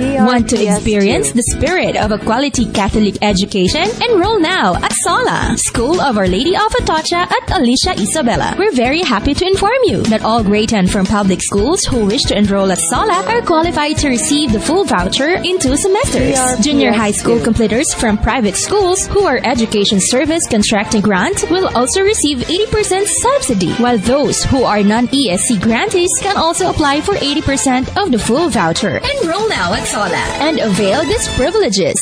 Want to experience the spirit of a quality Catholic education? Enroll now at SOLA, School of Our Lady of Atocha at Alicia Isabela. We're very happy to inform you that all grade 10 from public schools who wish to enroll at SOLA are qualified to receive the full voucher in two semesters. Junior high school completers from private schools who are education service contracting grant will also receive 80% subsidy, while those who are non-ESC grantees can also apply for 80% of the full voucher. Enroll now at SOLA and avail these privileges.